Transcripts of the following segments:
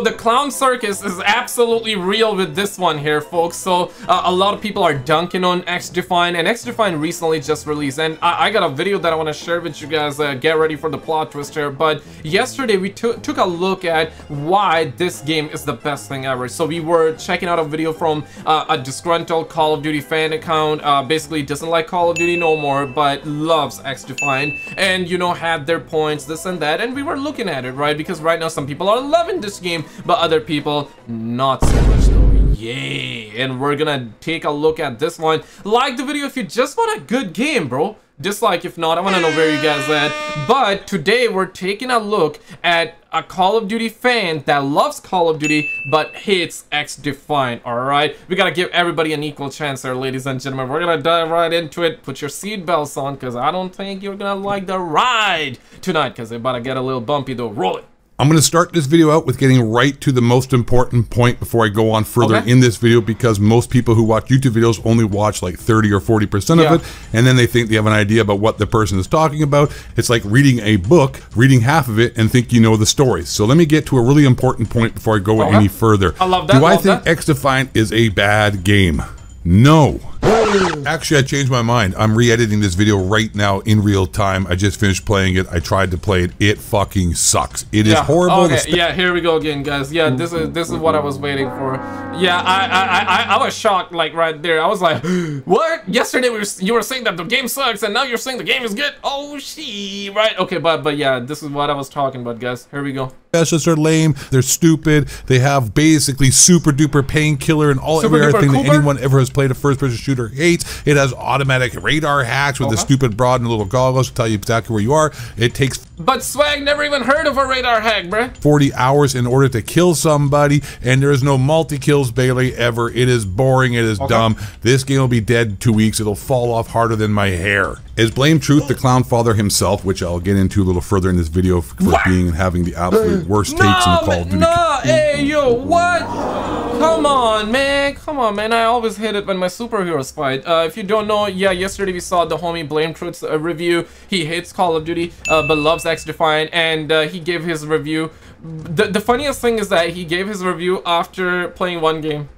so the clown circus is absolutely real with this one here, folks. So uh, a lot of people are dunking on XDefiant, and XDefiant recently just released, and I, I got a video that I want to share with you guys. Uh, get ready for the plot twist here. But yesterday we took a look at why this game is the best thing ever. So we were checking out a video from uh, a disgruntled Call of Duty fan account. Uh, basically doesn't like Call of Duty no more, but loves XDefiant, and you know had their points, this and that, and we were looking at it, right? Because right now some people are loving this game, but other people not so much though. Yay! And we're gonna take a look at this one. Like the video if you just want a good game, bro. Dislike if not, I want to know where you guys at. But today we're taking a look at a Call of Duty fan that loves Call of Duty but hates XDefiant, alright? We gotta give everybody an equal chance there ladies and gentlemen. We're gonna dive right into it. Put your seatbelts on, because I don't think you're gonna like the ride tonight, because it's about to get a little bumpy though. Roll it. I'm going to start this video out with getting right to the most important point before I go on further Okay. in this video because most people who watch YouTube videos only watch like 30 or 40% Yeah. of it and then they think they have an idea about what the person is talking about. It's like reading a book, reading half of it and think you know the story. So let me get to a really important point before I go Okay. any further. I love that, Do I think that. X-Defiant is a bad game? No. Actually, I changed my mind. I'm re-editing this video right now in real time. I just finished playing it. I tried to play it. It fucking sucks. It is yeah. horrible. Okay, yeah, here we go again, guys. Yeah, this is this is what I was waiting for. Yeah, I I I, I was shocked, like right there. I was like, what? Yesterday we were, you were saying that the game sucks, and now you're saying the game is good. Oh, she right? Okay, but but yeah, this is what I was talking about, guys. Here we go. Specialists are lame. They're stupid. They have basically super duper painkiller and all Super every duper other thing that anyone ever has played a first person shooter hates. It has automatic radar hacks with the stupid broad and little goggles to tell you exactly where you are. It takes But Swagg never even heard of a radar hack, bruh. 40 hours in order to kill somebody, and there is no multi kills, Bailey, ever. It is boring. It is dumb. This game will be dead in two weeks. It'll fall off harder than my hair. Is Blame Truth the Clown Father himself, which I'll get into a little further in this video for What? being and having the absolute worst takes in the Call of Duty man, no, hey, yo, what? Come on, man. Come on, man. I always hate it when my superheroes fight. Uh, if you don't know, yeah, yesterday we saw the homie Blame Truth's uh, review. He hates Call of Duty, uh, but loves X-Defiant, and uh, he gave his review. The, the funniest thing is that he gave his review after playing one game.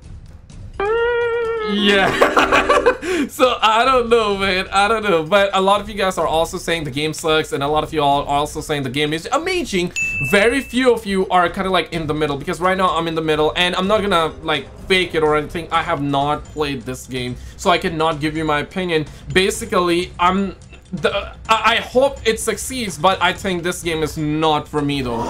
Yeah. so I don't know, man. I don't know. But a lot of you guys are also saying the game sucks, and a lot of you all are also saying the game is amazing. Very few of you are kind of like in the middle because right now I'm in the middle, and I'm not gonna like fake it or anything. I have not played this game, so I cannot give you my opinion. Basically, I'm. The, I I hope it succeeds, but I think this game is not for me though.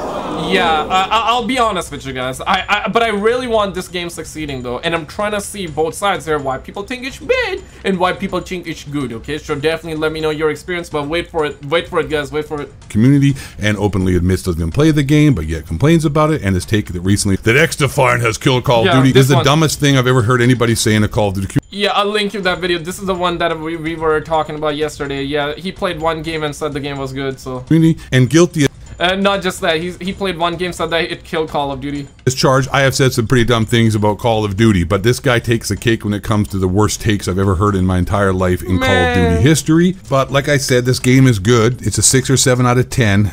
Yeah, I, I- I'll be honest with you guys. I, I but I really want this game succeeding though, and I'm trying to see both sides here. Why people think it's bad and why people think it's good. Okay, so definitely let me know your experience. But wait for it, wait for it, guys, wait for it. community and openly admits doesn't even play the game, but yet complains about it and has taken it recently that X Defiant has killed Call of Yeah, Duty this is the one- dumbest thing I've ever heard anybody say in a Call of Duty Yeah, I'll link you that video. This is the one that we, we were talking about yesterday. Yeah, he played one game and said the game was good. So, and guilty and not just that, he's he played one game, said that it killed Call of Duty. as charged. I have said some pretty dumb things about Call of Duty, but this guy takes the cake when it comes to the worst takes I've ever heard in my entire life in Call of Duty history. But like I said, this game is good. It's a six or seven out of ten.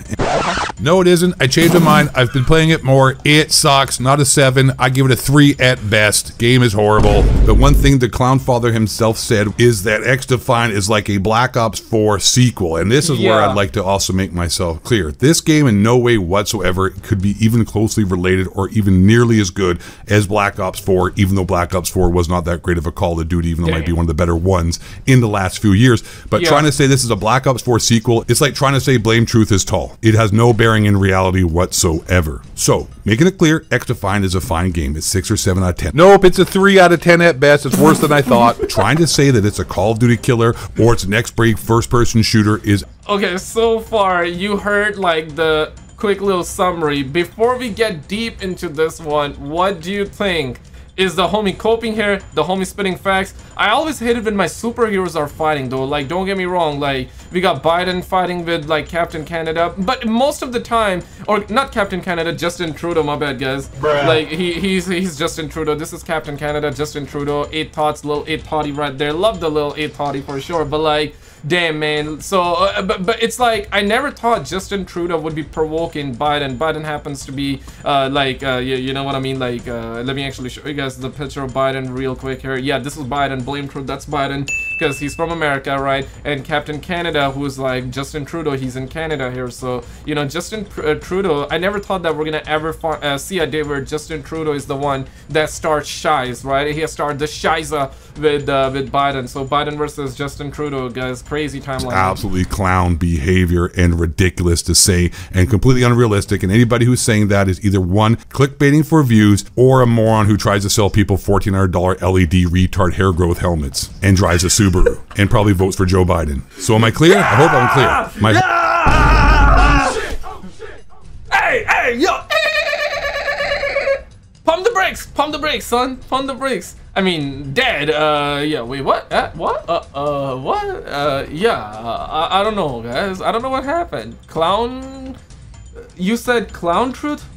No, it isn't. I changed my mind. I've been playing it more. It sucks. Not a seven. I give it a three at best. Game is horrible. But one thing the Clown Father himself said is that X Defiant is like a Black Ops 4 sequel. And this is where I'd like to also make myself clear. This game in no way whatsoever could be even closely related or even nearly as good as Black Ops 4, even though Black Ops 4 was not that great of a Call of Duty, even though it might be one of the better ones in the last few years. But Yeah. trying to say this is a Black Ops 4 sequel, it's like trying to say Blame Truth is tall. It has no bearing in reality whatsoever. So, making it clear, X Defiant is a fine game. It's 6 or 7 out of 10. Nope, it's a 3 out of 10 at best. It's worse than I thought. trying to say that it's a Call of Duty killer or it's an next break first person shooter is Okay, so far you heard like the quick little summary. Before we get deep into this one, what do you think? Is the homie coping here? The homie spitting facts? I always hated when my superheroes are fighting though. Like, don't get me wrong. Like, we got Biden fighting with like Captain Canada. But most of the time, or not Captain Canada, Justin Trudeau, my bad guys. Bruh. Like, he, he's he's Justin Trudeau. This is Captain Canada, Justin Trudeau. Eight thoughts, little eight potty right there. Love the little eight potty for sure. But like, damn man. So, uh, but but it's like I never thought Justin Trudeau would be provoking Biden. Biden happens to be uh, like, uh, you, you know what I mean? Like, uh, let me actually show you guys the picture of Biden real quick here. Yeah, this is Biden. Blame Trudeau. That's Biden because he's from America, right? And Captain Canada, who's like Justin Trudeau, he's in Canada here. So, you know, Justin uh, Trudeau, I never thought that we're gonna ever uh, see a day where Justin Trudeau is the one that starts shies, right? He has started the shiza with uh, with Biden. So Biden versus Justin Trudeau, guys, crazy timeline. absolutely clown behavior and ridiculous to say and completely unrealistic. And anybody who's saying that is either one, clickbaiting for views, or a moron who tries to sell people $1,400 LED retard hair growth helmets and drives a Subaru and probably votes for Joe Biden. So am I clear? I hope I'm clear. My, Hey, hey, yo! Pump the brakes! Pump the brakes, son! Pump the brakes! I mean, Dad, uh, yeah, wait, what? Uh, what? Uh, uh, what? Uh, yeah, uh, I, I don't know, guys. I don't know what happened. Clown... You said clown truth?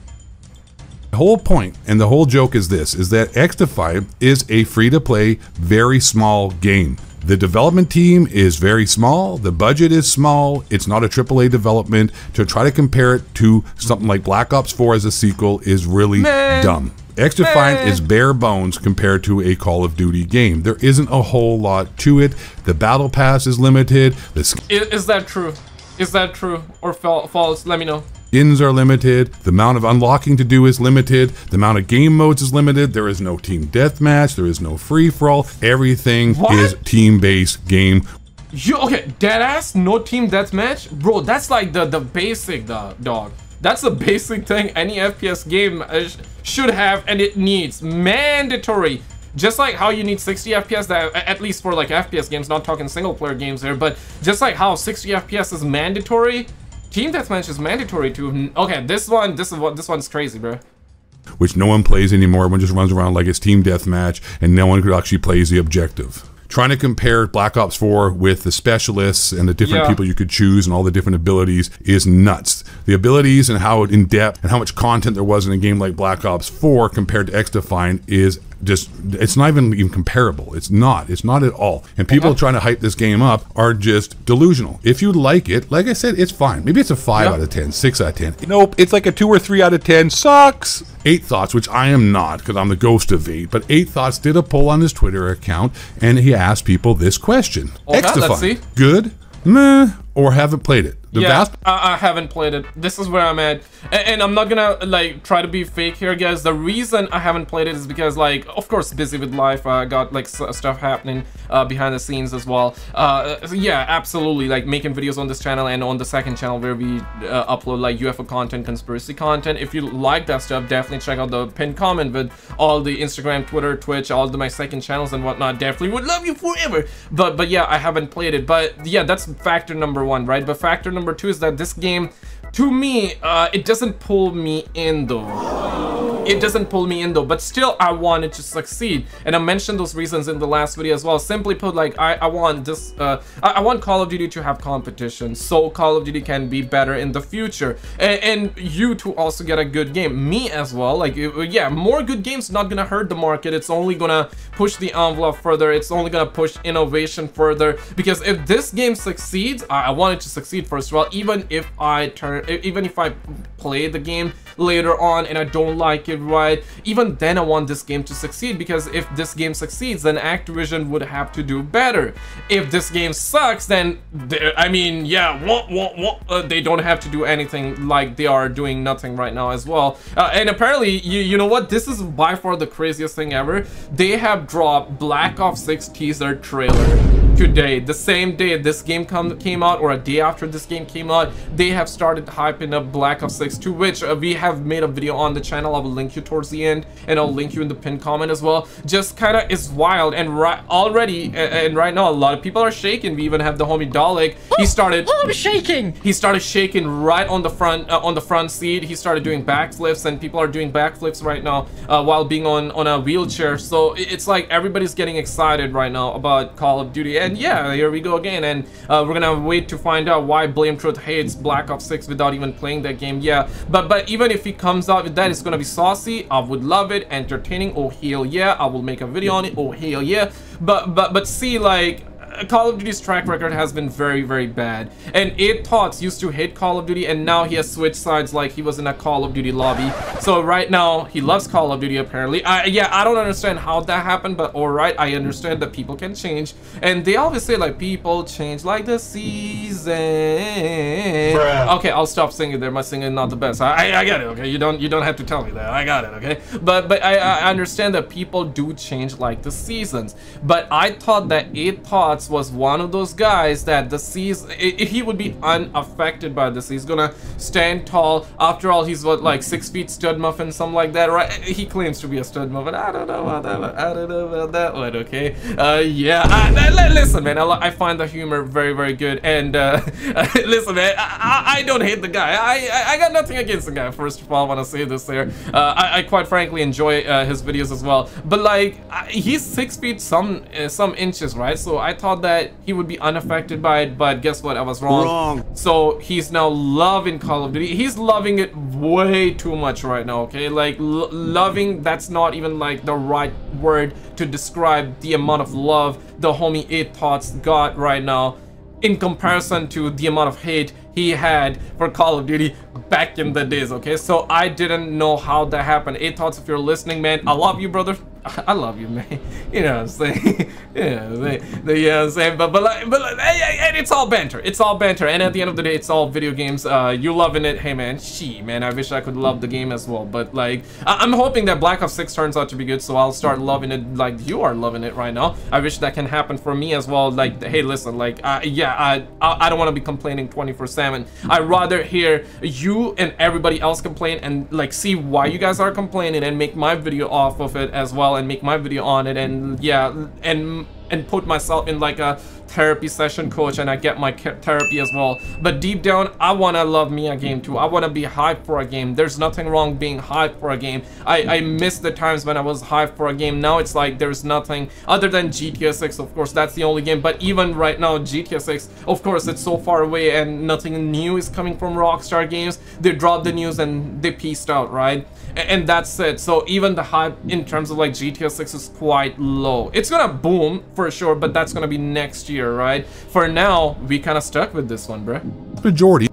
The whole point and the whole joke is this is that XDefiant is a free to play, very small game. The development team is very small, the budget is small, it's not a AAA development. To try to compare it to something like Black Ops 4 as a sequel is really Man. dumb. XDefiant Man. is bare bones compared to a Call of Duty game. There isn't a whole lot to it. The battle pass is limited, the Is, is that true? Is that true or false? Let me know. Skins are limited, the amount of unlocking to do is limited, the amount of game modes is limited, there is no team deathmatch, there is no free for all. Everything What? is team based game. You okay? Deadass, no team deathmatch, bro. That's like the the basic the dog. That's the basic thing any FPS game uh, sh- should have, and it needs mandatory. Just like how you need 60 FPS, that at least for like FPS games, not talking single player games here, but just like how 60 FPS is mandatory, team deathmatch is mandatory too. Okay, this one, this is what this one's crazy, bro. which no one plays anymore. Everyone just runs around like it's team deathmatch, and no one could actually plays the objective. Trying to compare Black Ops 4 with the specialists and the different Yeah. people you could choose and all the different abilities is nuts. The abilities and how in depth and how much content there was in a game like Black Ops 4 compared to X Defiant is just it's not even even comparable. It's not. It's not at all. And people trying to hype this game up are just delusional. If you like it, like I said, it's fine. Maybe it's a 5 Yeah. out of 10, 6 out of 10. Nope, it's like a 2 or 3 out of 10. Sucks. Eight Thoughts, which I am not because I'm the ghost of eight, but Eight Thoughts did a poll on his Twitter account and he asked people this question. Okay, let's see. Good, meh, or haven't played it? The yeah, vast I, I haven't played it. This is where I'm at, and, and I'm not gonna like try to be fake here, guys. The reason I haven't played it is because, like, of course, busy with life. I got like s- stuff happening uh, behind the scenes as well. Uh, yeah, absolutely. Like making videos on this channel and on the second channel where we uh, upload like UFO content, conspiracy content. If you like that stuff, definitely check out the pinned comment with all the Instagram, Twitter, Twitch, all the my second channels and whatnot. Definitely would love you forever. But but yeah, I haven't played it. But yeah, that's factor number one, right? But factor number two is that this game, to me, uh, it doesn't pull me in though it doesn't pull me in though but still i wanted to succeed. And i mentioned those reasons in the last video as well. Simply put like i, I want this uh, I, I want call of duty to have competition. So call of duty can be better in the future. And, and you to also get a good game. Me as well. Like uh, yeah more good games not gonna hurt the market. It's only gonna push the envelope further. It's only gonna push innovation further. Because if this game succeeds i, I want it to succeed first of all even if i turn even if i play the game later on and I don't like it right, even then I want this game to succeed because if this game succeeds, then Activision would have to do better. If this game sucks, then they- I mean, yeah, uh, they don't have to do anything like they are doing nothing right now as well. Uh, and apparently, you, you know what? This is by far the craziest thing ever. They have dropped Black Ops 6 teaser trailer today, the same day this game come, came out, or a day after this game came out, they have started hyping up Black Ops 6, to which uh, we have made a video on the channel. I will link you towards the end, and I'll link you in the pinned comment as well. Just kind of is wild, and right already, and right now, a lot of people are shaking. We even have the homie Dalek. He started. Oh, I'm shaking. He started shaking right on the front uh, on the front seat. He started doing backflips, and people are doing backflips right now uh, while being on on a wheelchair. So it's like everybody's getting excited right now about Call of Duty. And yeah, here we go again. And uh, we're gonna wait to find out why Blame Truth hates Black Ops 6 without even playing that game. Yeah, but but even if he comes out with that, it's gonna be saucy. I would love it, entertaining. Oh hell yeah, I will make a video on it. Oh hell yeah. But but but see like Uh, Call of Duty's track record has been very, very bad. And Abe Tots used to hate Call of Duty, and now he has switched sides like he was in a Call of Duty lobby. So right now, he loves Call of Duty, apparently. I, yeah, I don't understand how that happened, but alright, I understand that people can change. And they always say, like, people change like the season. Bruh. Okay, I'll stop singing there. My singing not the best. I, I, I get it, okay? You don't you don't have to tell me that. I got it, okay? But but I, I understand that people do change like the seasons. But I thought that Abe Tots was one of those guys that the seas he would be unaffected by this he's gonna stand tall. After all he's what like six feet stud muffin something like that right? He claims to be a stud muffin. I don't know about that I don't know about that one okay? Uh yeah I, I, listen man I, I, find the humor very very good and uh listen man I, I, don't hate the guy. I, I got nothing against the guy first of all I want to say this there uh, I, quite frankly enjoy uh, his videos as well. But like he's six feet some uh, some inches right? So I thought thought that he would be unaffected by it, but guess what? I was wrong. Wrong. So he's now loving Call of Duty. He's loving it way too much right now, okay? Like, loving, that's not even like the right word to describe the amount of love the homie Abe Tots got right now in comparison to the amount of hate he had for Call of Duty back in the days, okay? So I didn't know how that happened. Abe Tots, if you're listening, man, I love you, brother. I love you, man. You know what I'm saying? yeah, they, you know what I'm saying? But, but, like, but like, and it's all banter. It's all banter. And at the end of the day, it's all video games. Uh, you're loving it. Hey, man, she, man, I wish I could love the game as well. But, like, I am hoping that Black Ops 6 turns out to be good, so I'll start loving it like you are loving it right now. I wish that can happen for me as well. Like, hey, listen, like, uh, yeah, I, I, I don't want to be complaining 24-7. I'd rather hear you and everybody else complain and, like, see why you guys are complaining and make my video off of it as well and make my video on it and yeah and and put myself in like a therapy session coach and I get my therapy as well. But deep down, I want to love me a game too. I want to be hyped for a game. There's nothing wrong being hyped for a game. I, I miss the times when I was hyped for a game. Now it's like there's nothing other than GTA 6, of course, that's the only game. But even right now, GTA 6, of course, it's so far away and nothing new is coming from Rockstar Games. They dropped the news and they pieced out, right? and that's it. So even the hype in terms of like GTA 6 is quite low. It's gonna boom for sure, but that's gonna be next year, right? For now, we kind of stuck with this one, bruh. Majority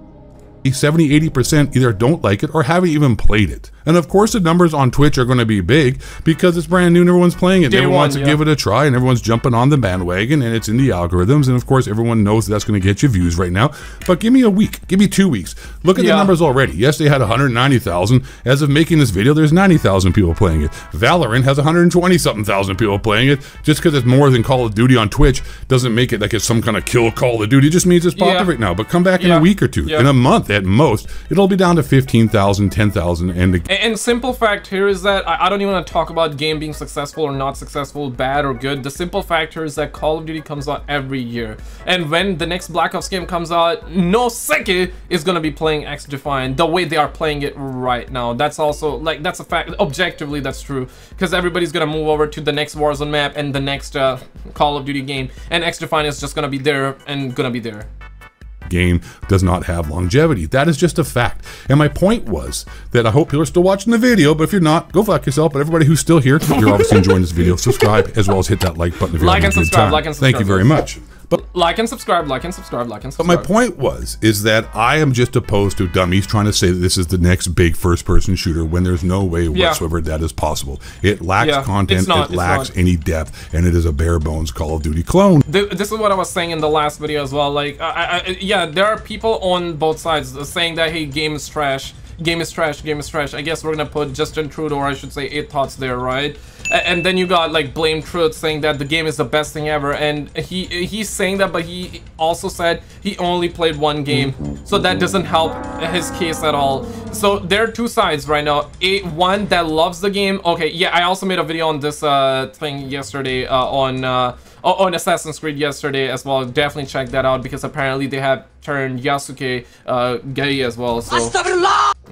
70 80% either don't like it or haven't even played it. And of course, the numbers on Twitch are going to be big because it's brand new and everyone's playing it. Day everyone one, wants to yeah. give it a try and everyone's jumping on the bandwagon and it's in the algorithms. And of course, everyone knows that's going to get you views right now. But give me a week, give me two weeks. Look at yeah. the numbers already. Yes, they had 190,000. As of making this video, there's 90,000 people playing it. Valorant has 120 something thousand people playing it. Just because it's more than Call of Duty on Twitch doesn't make it like it's some kind of kill Call of Duty. It just means it's popular yeah. right now. But come back in a week or two, in a month at most, it'll be down to 15,000, 10,000. And, and, and simple fact here is that I, I don't even want to talk about game being successful or not successful, bad or good. The simple fact here is that Call of Duty comes out every year. And when the next Black Ops game comes out, no Seki is going to be playing X Defiant the way they are playing it right now. That's also, like, that's a fact. Objectively, that's true. Because everybody's going to move over to the next Warzone map and the next uh, Call of Duty game. And X Defiant is just going to be there and going to be there game does not have longevity. That is just a fact. And my point was that I hope people are still watching the video, but if you're not, go fuck yourself. But everybody who's still here, you're obviously enjoying this video, subscribe as well as hit that like button if you're like and subscribe, like and subscribe. Thank you very much. But like and subscribe, like and subscribe, like and subscribe. But my point was is that I am just opposed to dummies trying to say that this is the next big first-person shooter when there's no way yeah. whatsoever that is possible. It lacks yeah, content, not, it lacks any depth, and it is a bare bones Call of Duty clone. This is what I was saying in the last video as well. Like, I, I, yeah, there are people on both sides saying that hey, game is trash game is trash, game is trash. I guess we're gonna put Justin Trudeau, or I should say, eight thoughts there, right? And then you got like Blame Truth saying that the game is the best thing ever, and he he's saying that, but he also said he only played one game, so that doesn't help his case at all. So there are two sides right now. A one that loves the game. Okay, yeah, I also made a video on this uh, thing yesterday uh, on. Uh, on Assassin's Creed yesterday as well. Definitely check that out because apparently they have turned Yasuke uh, gay as well. So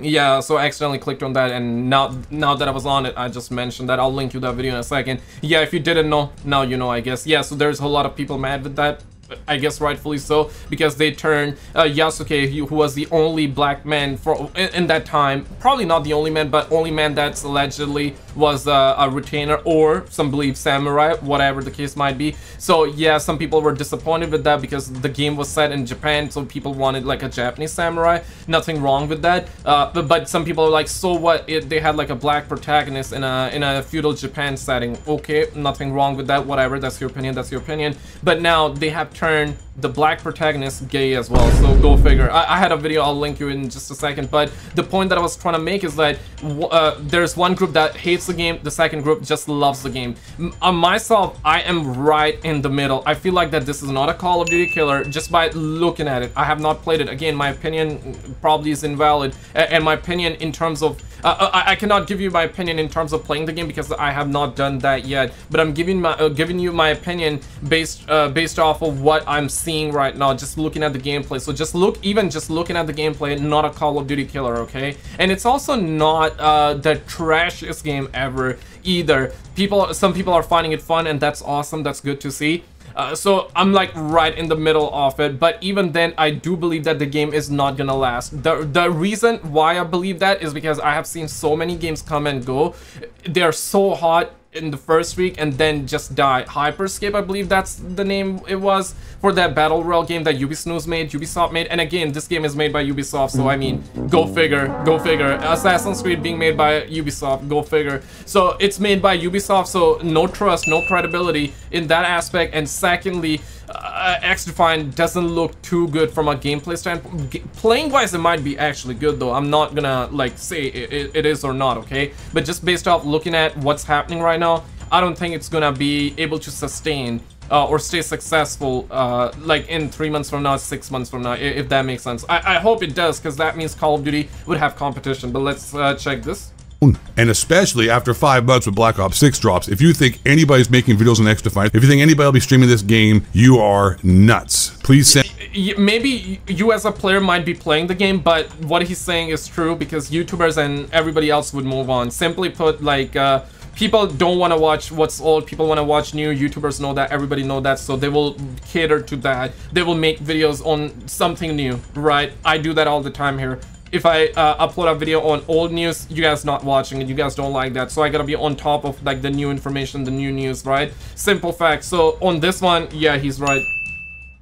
yeah, so I accidentally clicked on that and now now that I was on it, I just mentioned that. I'll link you that video in a second. Yeah, if you didn't know, now you know, I guess. Yeah, so there's a lot of people mad with that. I guess rightfully so, because they turned uh, Yasuke, who was the only black man for in, in, that time, probably not the only man, but only man that's allegedly was uh, a retainer or some believe samurai, whatever the case might be. So yeah, some people were disappointed with that because the game was set in Japan, so people wanted like a Japanese samurai. Nothing wrong with that, uh, but, but, some people are like, so what? It, they had like a black protagonist in a in a feudal Japan setting. Okay, nothing wrong with that. Whatever, that's your opinion. That's your opinion. But now they have turn the black protagonist gay as well, so go figure. I, I, had a video, I'll link you in just a second, but the point that I was trying to make is that uh, there's one group that hates the game, the second group just loves the game. M myself, I am right in the middle. I feel like that this is not a Call of Duty killer just by looking at it. I have not played it. Again, my opinion probably is invalid, and my opinion in terms of uh, uh, I, I, cannot give you my opinion in terms of playing the game because I have not done that yet. But I'm giving my uh, giving you my opinion based uh, based off of what I'm seeing right now, just looking at the gameplay. So just look, even just looking at the gameplay, not a Call of Duty killer, okay? And it's also not uh, the trashiest game ever either. People, some people are finding it fun, and that's awesome. That's good to see. Uh, so I'm like right in the middle of it. But even then, I do believe that the game is not gonna last. The, the reason why I believe that is because I have seen so many games come and go. They're so hot in the first week and then just die. Hyperscape, I believe that's the name it was for that battle royale game that Ubisoft made, Ubisoft made. And again, this game is made by Ubisoft, so I mean, go figure, go figure. Assassin's Creed being made by Ubisoft, go figure. So it's made by Ubisoft, so no trust, no credibility in that aspect. And secondly, uh, XDefiant doesn't look too good from a gameplay standpoint. Playing wise, it might be actually good though. I'm not gonna like say it, it is or not, okay? But just based off looking at what's happening right now, I don't think it's gonna be able to sustain uh, or stay successful uh, like in three months from now, six months from now, if that makes sense. I, I hope it does because that means Call of Duty would have competition. But let's uh, check this. And especially after five months with Black Ops 6 drops, if you think anybody's making videos on XDefiant, if you think anybody will be streaming this game, you are nuts. Please send maybe you as a player might be playing the game, but what he's saying is true because YouTubers and everybody else would move on. Simply put, like, uh, people don't want to watch what's old people want to watch new youtubers know that everybody know that so they will cater to that they will make videos on something new right i do that all the time here if I uh, upload a video on old news, you guys not watching it, you guys don't like that. So I gotta be on top of like the new information, the new news, right? Simple fact. So on this one, yeah, he's right.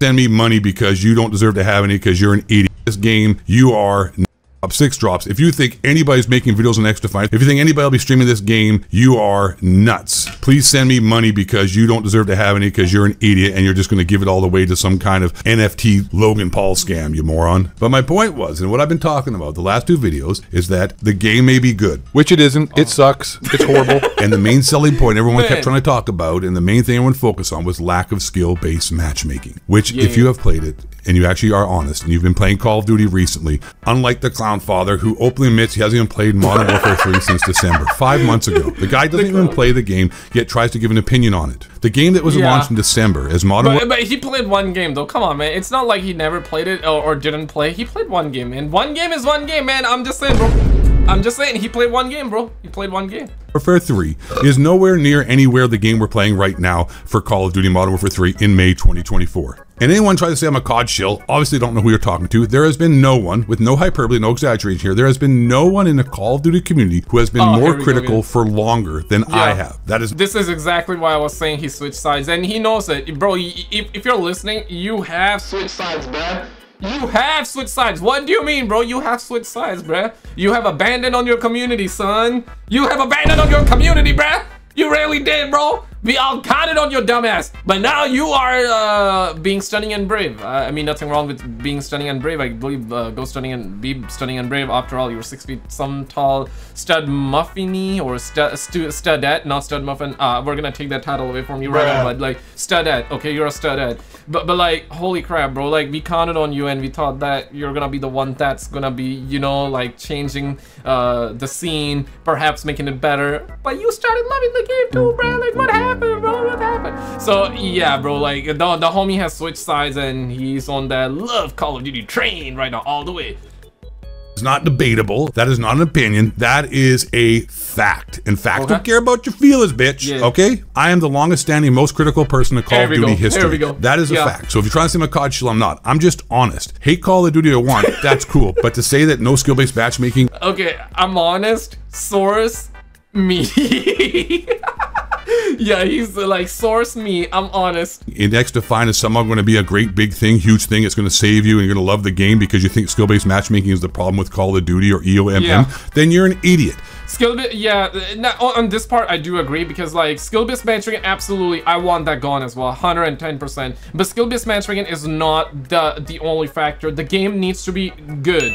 Send me money because you don't deserve to have any because you're an idiot. This game, you are six drops. If you think anybody's making videos on XDefiant, if you think anybody will be streaming this game, you are nuts. Please send me money because you don't deserve to have any because you're an idiot and you're just going to give it all away to some kind of NFT Logan Paul scam, you moron. But my point was, and what I've been talking about the last two videos, is that the game may be good, which it isn't. It sucks. It's horrible. and the main selling point everyone Man. kept trying to talk about, and the main thing everyone focused on was lack of skill-based matchmaking. Which, yeah. if you have played it, and you actually are honest and you've been playing Call of Duty recently, unlike the clown father who openly admits he hasn't even played Modern Warfare 3 since December, five months ago. The guy doesn't even play the game, yet tries to give an opinion on it. The game that was yeah. launched in December as Modern but, but, he played one game though. Come on, man. It's not like he never played it or, or didn't play. He played one game, and one game is one game, man. I'm just saying, bro. I'm just saying, he played one game, bro. He played one game. Warfare 3 is nowhere near anywhere the game we're playing right now for Call of Duty Modern Warfare 3 in May 2024. And anyone try to say I'm a COD shill, obviously don't know who you're talking to. There has been no one, with no hyperbole, no exaggeration here, there has been no one in the Call of Duty community who has been oh, more critical for longer than yeah. I have. That is This is exactly why I was saying he switched sides, and he knows it. Bro, if, if you're listening, you have switched sides, man. You have switched sides. What do you mean, bro? You have switched sides, bruh. You have abandoned on your community, son. You have abandoned on your community, bruh. You really did, bro. We all counted on your dumbass, but now you are uh, being stunning and brave. Uh, I mean, nothing wrong with being stunning and brave. I believe uh, go stunning and be stunning and brave. After all, you were six feet some tall stud muffiny or stud stu studette, not stud muffin. Uh, we're gonna take that title away from you right now, but like studette. Okay, you're a studette. But but like, holy crap, bro! Like we counted on you, and we thought that you're gonna be the one that's gonna be, you know, like changing uh, the scene, perhaps making it better. But you started loving the game too, bro. Like what happened, bro? What happened? So yeah, bro. Like the the homie has switched sides, and he's on that love Call of Duty train right now, all the way. It's not debatable. That is not an opinion. That is a fact. In fact, Okay. don't care about your feelings, bitch. Yeah. Okay? I am the longest standing, most critical person in Call of Duty go. There history. we go. That is a fact. So if you're trying to say I'm cod shill, I'm not. I'm just honest. Hate Call of Duty I want, that's cool. But to say that no skill based matchmaking Okay, I'm honest. Source me. yeah, he's like source me. I'm honest. in X Defiant is somehow going to be a great big thing, huge thing. It's going to save you and you're going to love the game because you think skill based matchmaking is the problem with Call of Duty or EOMM, Yeah. then you're an idiot. Skill bit, yeah. Not, on on this part, I do agree because like skill based matchmaking, absolutely, I want that gone as well, 110%. But skill based matchmaking is not the the only factor. The game needs to be good.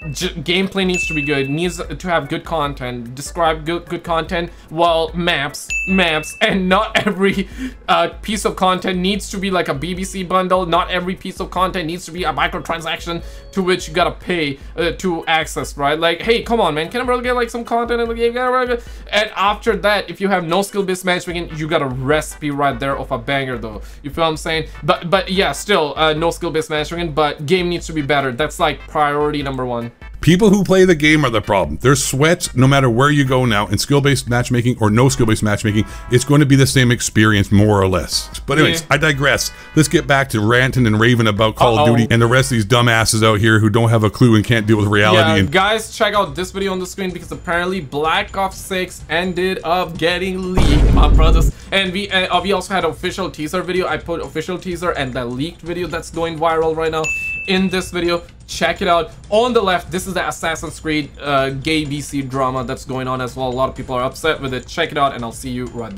Gameplay needs to be good. Needs to have good content. Describe good good content. Well, maps, maps, and not every uh, piece of content needs to be like a BBC bundle. Not every piece of content needs to be a microtransaction to which you gotta pay uh, to access, right? Like, hey, come on, man, can I really get like some content in the game? And after that, if you have no skill-based matchmaking, you got a recipe right there of a banger, though. You feel what I'm saying? But but yeah, still uh, no skill-based matchmaking, but game needs to be better. That's like priority number one. People who play the game are the problem. There's sweats no matter where you go now, in skill based matchmaking or no skill based matchmaking, it's going to be the same experience, more or less. But, anyways, Yeah. I digress. Let's get back to ranting and raving about Call Uh-oh. of Duty and the rest of these dumbasses out here who don't have a clue and can't deal with reality. Yeah, and guys, check out this video on the screen because apparently Black Ops 6 ended up getting leaked, my brothers. And we uh, we also had official teaser video. I put official teaser and the leaked video that's going viral right now in this video. Check it out. On the left, this is the Assassin's Creed uh, gay BC drama that's going on as well. A lot of people are upset with it. Check it out and I'll see you right.